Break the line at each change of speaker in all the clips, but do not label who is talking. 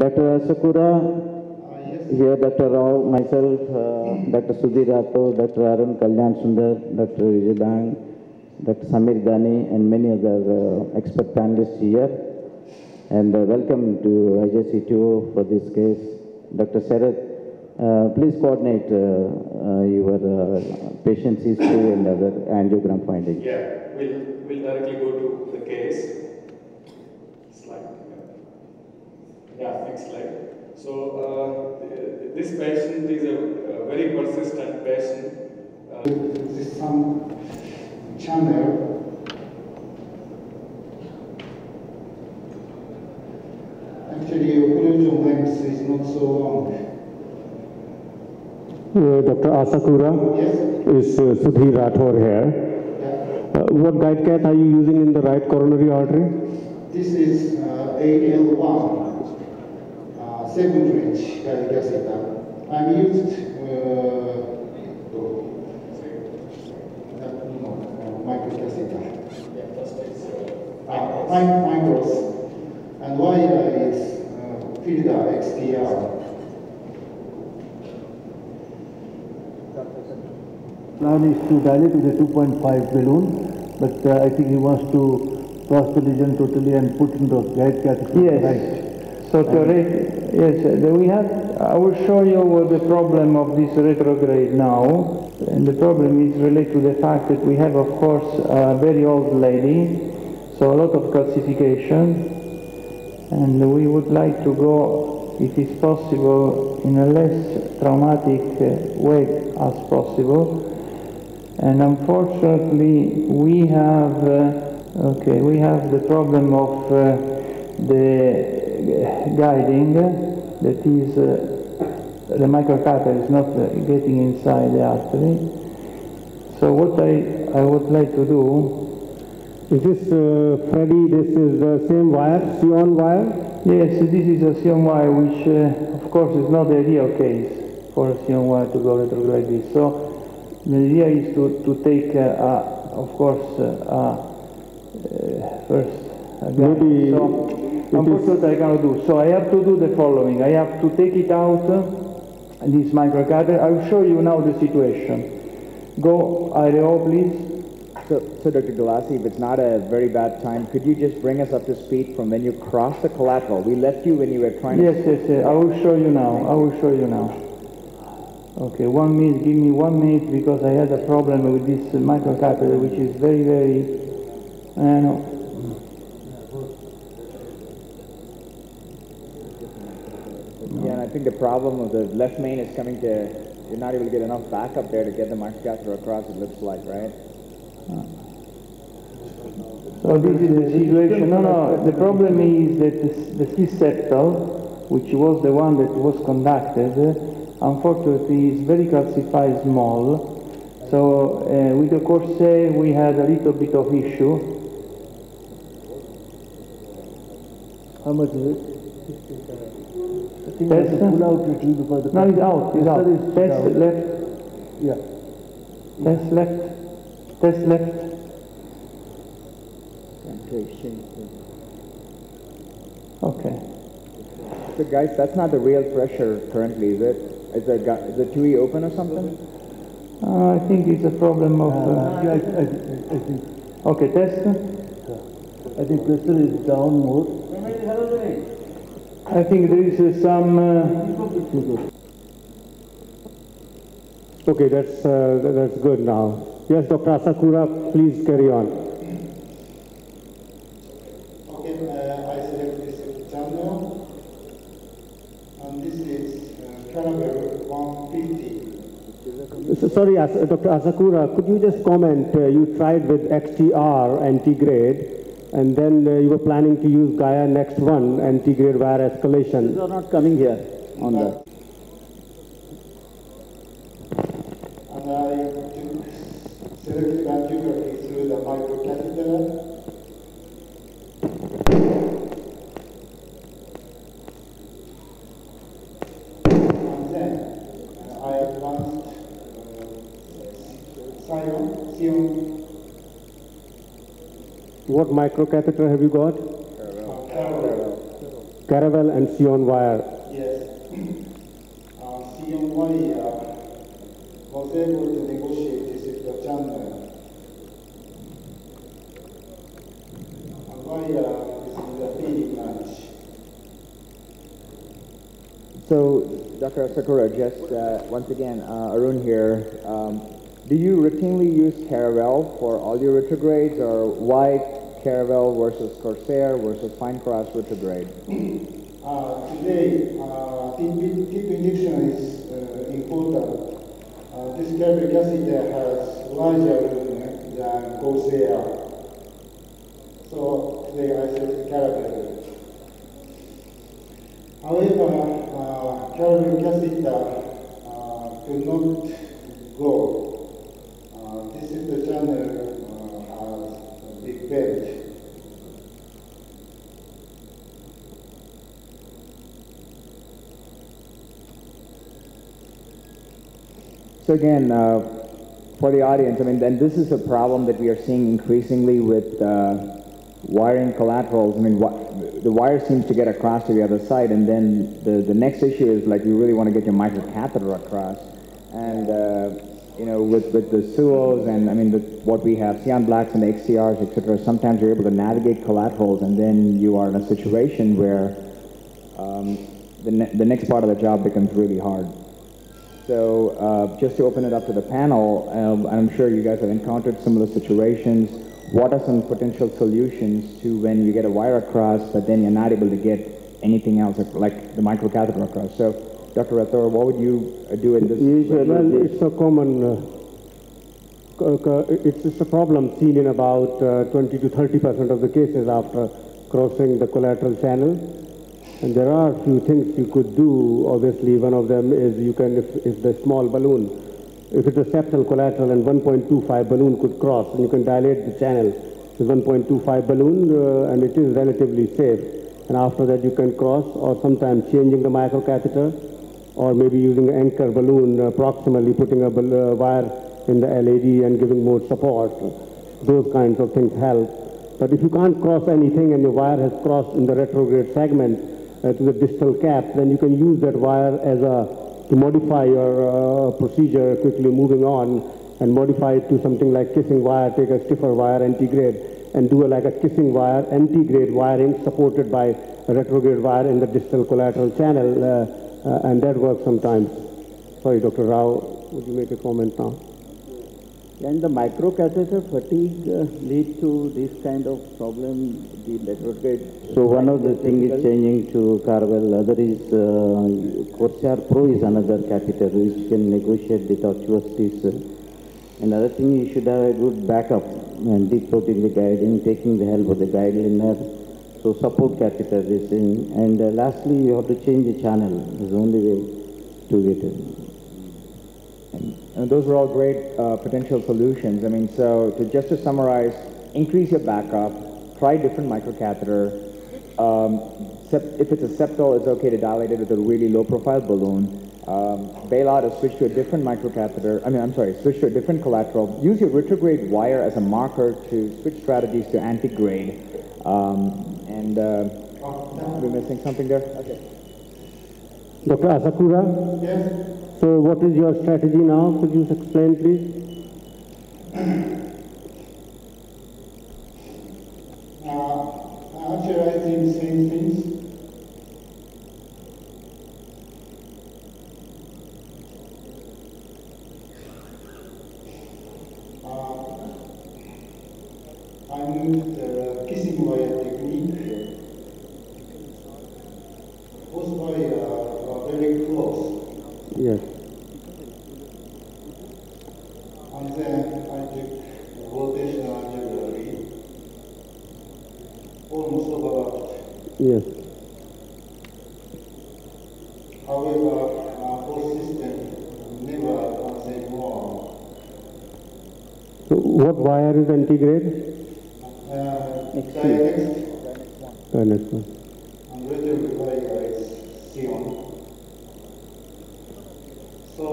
Dr. Asakura, here Dr. Rao, myself, uh, Dr. Sudhir Rathore, Dr. Arun Kalyan Sundar, Dr. Vijay Bang, Dr. Samir Dani, and many other uh, expert panelists here. And uh, welcome to IJCTO for this case. Dr. Sarat, uh, please coordinate uh, uh, your uh, patient's history and other angiogram findings.
Yeah, we'll, we'll directly go to the case. Slide. Yeah, next slide. So, uh, this patient is a, a very persistent patient. Uh,
This is some channel. Actually, occlusion length is not so long.
Uh, Dr. Asakura
Yes?
is uh, Sudhir Rathore here.
Yeah.
Uh, what guide cat are you using in the right coronary artery?
This is uh, AL1, uh, second range guide catheter. I'm used uh, to, uh, no, uh, microcatheter. Uh, fine, fine. And why uh, is uh, Fielder XTR.
plan is to dilate with a 2.5 balloon, but uh, I think he wants to cross the lesion totally and put in the guide catheter.
Yes.
Right.
So theoret- yes, uh, we have, I will show you what the problem of this retrograde now. And the problem is related to the fact that we have, of course, a very old lady, so a lot of calcification. And we would like to go, if it's possible, in a less traumatic uh, way as possible. And unfortunately, we have, uh, okay, we have the problem of uh, the guiding, that is, uh, the microcatheter is not uh, getting inside the artery. So what I, I would like to do,
Is this, uh, Freddy, this is the same wire, Sion wire?
yes, this is a wire, which uh, of course is not the ideal case for a wire to go retrograde this. So the idea is to, to take, uh, uh, of course, uh, uh, first a guide.
Maybe
So,
it
unfortunately, I cannot do. So I have to do the following. I have to take it out, uh, this microcatheter. I will show you now the situation. Go, Ireo, please.
So, so Dr. Galassi, if it's not a very bad time, could you just bring us up to speed from when you crossed the collateral? We left you when you were trying
Yes, yes, yes. I will show you now. I will show you now. Okay, one minute. Give me one minute because I had a problem with this uh, microcatheter, which is very, very. I know.
to... Yeah, and I think the problem of the left main is coming to... You're not able to get enough backup there to get the microcatheter across, it looks like, right?
So this is the situation. No, no. The problem is that the, the C-septal, which was the one that was conducted, uh, unfortunately is very calcified small. So uh, with the Corsair we had a little bit of issue.
How much is it? I think I have to
Test?
pull out little because the.
No, it's out. It's out.
pressure is
Test
down.
left.
Yeah.
Test left. Test left. Okay.
So guys, that's not the real pressure currently, is it? Is the, gu- is the Tuohy open or something?
Uh, I think it's a problem of.
Uh,
Uh,
yeah, I, I, I think,
okay, test.
I think pressure is down more.
I think there is uh, some. Uh,
Okay, that's, uh, that's good now. Yes, Dr. Asakura, please carry on.
Okay, I select this channel. And this is 150.
Sorry, Dr. Asakura, could you just comment, uh, you tried with XTR antegrade, and then uh, you were planning to use Gaia Next 1 antegrade wire escalation.
These are not coming here on the...
And I took selective angiography through the microcatheter. And then uh, I advanced uh, Sion, Sion
What microcatheter have you got?
Caravel.
Caravel and Sion wire.
Yes. Uh, CMY uh, was able to negotiate this with the channel. And why this is a feeding match?
So, Dr. Asakura, just uh, once again, uh, Arun here. Um, do you routinely use Caravel for all your retrogrades, or why Caravel versus Corsair versus Finecross retrograde?
Uh, today, uh, deep, deep is uh, important. Uh, this cardiac catheter has larger than Corsair. So today I said Caravel. However, uh, cardiac catheter uh, could not go. Uh, this is the channel uh, has a big bend.
So again, uh, for the audience, I mean, then this is a problem that we are seeing increasingly with uh, wiring collaterals. I mean, the wire seems to get across to the other side, and then the, the next issue is like you really want to get your microcatheter across. And, uh, you know, with, with the SUOs and, I mean, the, what we have, Sion Blacks and the XTRs, et cetera, sometimes you're able to navigate collaterals, and then you are in a situation where um, the, ne- the next part of the job becomes really hard. So uh, just to open it up to the panel, um, I'm sure you guys have encountered similar situations. What are some potential solutions to when you get a wire across, but then you're not able to get anything else, like the microcatheter across? So, Dr. Rathore, what would you uh, do in this?
Well, it's a common, uh, it's, it's a problem seen in about uh, 20 to 30 percent of the cases after crossing the collateral channel. And there are a few things you could do. Obviously, one of them is you can, if, if the small balloon, if it's a septal collateral and 1.25 balloon could cross, and you can dilate the channel with 1.25 balloon, uh, and it is relatively safe. And after that, you can cross, or sometimes changing the microcatheter, or maybe using an anchor balloon uh, proximally, putting a uh, wire in the LAD and giving more support. Those kinds of things help. But if you can't cross anything and your wire has crossed in the retrograde segment uh, to the distal cap, then you can use that wire as a to modify your uh, procedure quickly moving on and modify it to something like kissing wire, take a stiffer wire, antegrade, and do a, like a kissing wire, antegrade wiring supported by a retrograde wire in the distal collateral channel, uh, uh, and that works sometimes. Sorry, Dr. Rao, would you make a comment now?
And the microcatheter fatigue uh, lead to this kind of problem, the retrograde. So one of the thing is changing to Caravel, other is uh, Corsair Pro is another catheter which can negotiate the tortuosities. Uh, another thing you should have a good backup and deep protein the guiding, taking the help of the guide liner. So support catheter is in. And uh, lastly, you have to change the channel. Is the only way to get it.
And those are all great uh, potential solutions. I mean, so to just to summarize, increase your backup, try different microcatheter. Um, sep- if it's a septal, it's okay to dilate it with a really low profile balloon. Um, bail out or switch to a different microcatheter. I mean, I'm sorry, switch to a different collateral. Use your retrograde wire as a marker to switch strategies to antegrade. Um, and uh, are we missing something there? Okay.
Dr. Asakura?
Yes.
So what is your strategy now? Could you explain, please?
Uh, actually, I think same things. Uh, I used uh, kissing wire technique. Both very close.
Yes. So what wire is antegrade?
Uh, next
one. Next one.
I'm going to C1. So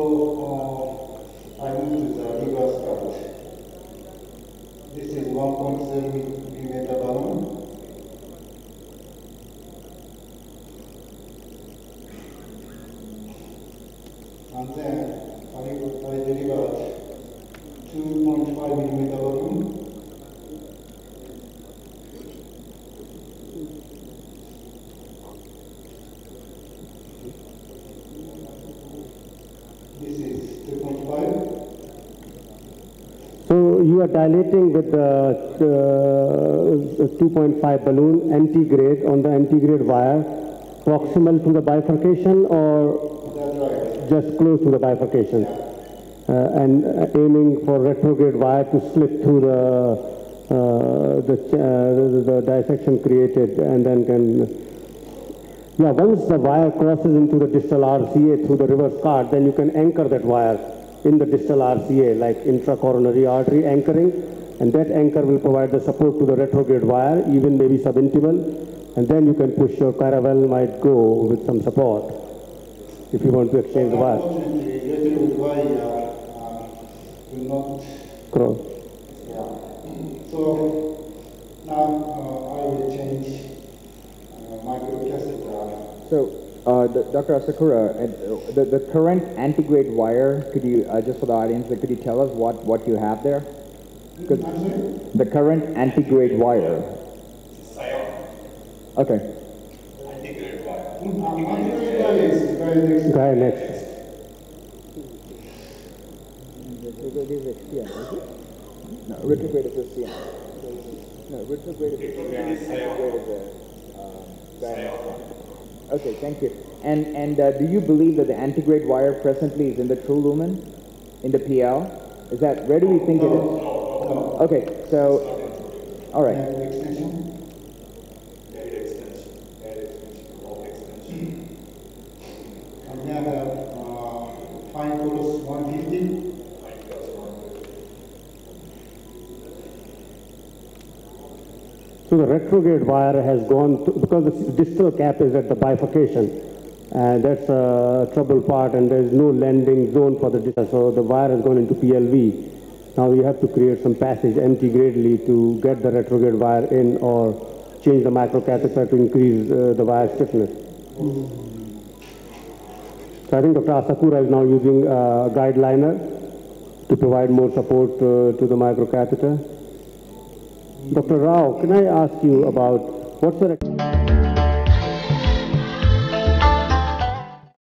uh, I use to the reverse CART. This is 1.7 millimeter balloon. And then I, I deliver 2.5 millimeter balloon. This is 2.5.
So you are dilating with the uh, 2.5 balloon antegrade on the antegrade wire proximal to the bifurcation or
right.
just close to the bifurcation and uh, aiming for retrograde wire to slip through the uh, the, uh, the dissection created and then can yeah once the wire crosses into the distal RCA through the reverse CART then you can anchor that wire in the distal RCA like intracoronary artery anchoring and that anchor will provide the support to the retrograde wire even maybe subintimal and then you can push your caravel might go with some support if you want to exchange the wire.
Unfortunately, retrograde wire uh, will not
Cross.
Yeah. So now uh, I will change uh, microcatheter.
So, uh, Dr. Asakura, uh, the, the current antegrade wire, could you, uh, just for the audience, could you tell us what, what you have there? Good.
I'm sorry?
The current antegrade wire. Okay.
Uh, microcatheter is very next.
No, retrograde is CM. No, retrograde is the CM. Antegrade is the, um, Gaia Okay, thank you. And, and uh, do you believe that the antegrade wire presently is in the true lumen, in the PL? Is that, where do we think it is?
No.
Okay, so, all right.
So the retrograde wire has gone, to, because the distal cap is at the bifurcation, and that's a trouble part, and there is no landing zone for the distal, so the wire has gone into PLV. Now you have to create some passage empty gradely to get the retrograde wire in or change the microcatheter to increase uh, the wire stiffness. So I think Dr. Asakura is now using a guide liner to provide more support uh, to the microcatheter. Dr. Rao, can I ask you about what's the